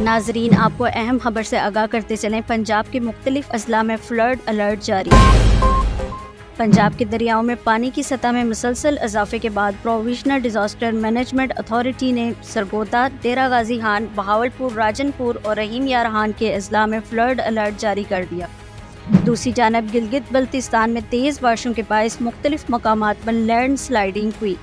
नाजरीन, आपको अहम खबर से आगाह करते चलें, पंजाब के मुख्तलिफ़ अजला में फ्लड अलर्ट जारी। पंजाब के दरियाओं में पानी की सतह में मुसलसल इजाफे के बाद प्रोविजनल डिजास्टर मैनेजमेंट अथॉरिटी ने सरगोदा डेरा गाजी खान बहावलपुर, राजनपुर और रहीम यारहान के अजला में फ्लड अलर्ट जारी कर दिया। दूसरी जानब गिलगित बल्तिस्तान में तेज़ बारिशों के बायस मुख्तलिफ़ मकाम पर लैंड स्लाइडिंग हुई।